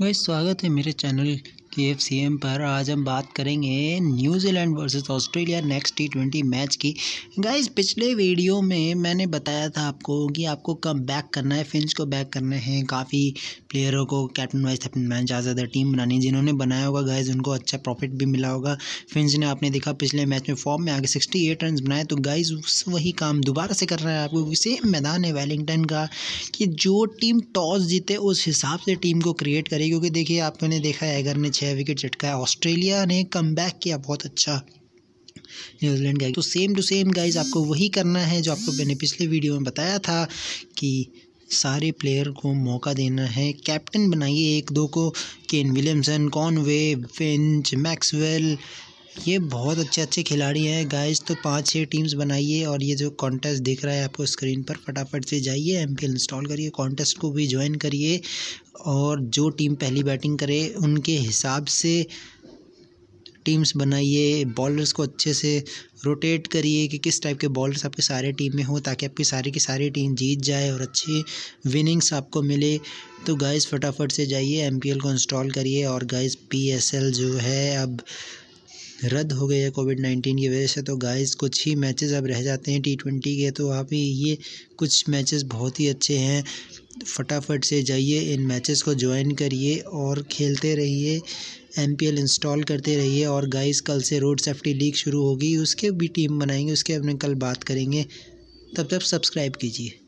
भाई स्वागत है मेरे चैनल के एफ़ सी एम पर आज हम बात करेंगे New Zealand versus Australia next T twenty match की। गाइस पिछले वीडियो में मैंने बताया था आपको कि आपको कम बैक करना है फिंच को बैक करना है। काफ़ी प्लेयरों को कैप्टन वाइस कैप्टन मैच ज़्यादा टीम बनानी, जिन्होंने बनाया होगा गाइज़ उनको अच्छा प्रॉफिट भी मिला होगा। फिंच ने आपने देखा पिछले मैच में फॉर्म में आगे सिक्सटी एट रन बनाए तो गाइज़ वही काम दोबारा से कर रहा है आपको। सेम मैदान है वेलिंगटन का, कि जो टीम टॉस जीते, उस हिसाब से टीम को क्रिएट करे, क्योंकि देखिए, आपने देखा है अगर ने छः विकेट झटका है। ऑस्ट्रेलिया ने कम किया, बहुत अच्छा। न्यूजीलैंड गाइज़ तो सेम टू सेम गाइज़ आपको वही करना है जो आपको मैंने पिछले वीडियो में बताया था कि सारे प्लेयर को मौका देना है। कैप्टन बनाइए एक, दो को। Kane Williamson Conway Finch Maxwell ये बहुत अच्छे अच्छे खिलाड़ी हैं गाइस तो पाँच छः टीम्स बनाइए और ये जो कॉन्टेस्ट दिख रहा है आपको स्क्रीन पर, फटाफट से जाइए एमपीएल इंस्टॉल करिए कॉन्टेस्ट को भी ज्वाइन करिए और जो टीम पहली बैटिंग करे, उनके हिसाब से टीम्स बनाइए बॉलर्स को अच्छे से रोटेट करिए कि किस टाइप के बॉलर्स आपके सारे टीम में हो ताकि आपकी सारी की सारी टीम जीत जाए और अच्छी विनिंग्स आपको मिले। तो गाइस फटाफट से जाइए MPL को इंस्टॉल करिए और गाइस पी जो है, अब रद्द हो गई है कोविड नाइन्टीन की वजह से तो गाइस कुछ ही मैचेस अब रह जाते हैं टी ट्वेंटी के तो आप ये कुछ मैचेस बहुत ही अच्छे हैं। फटाफट से जाइए, इन मैचेस को ज्वाइन करिए और खेलते रहिए एमपीएल इंस्टॉल करते रहिए और गाइस कल से रोड सेफ्टी लीग शुरू होगी, उसके भी टीम बनाएँगे, उसके अपने कल बात करेंगे। तब तक सब्सक्राइब कीजिए।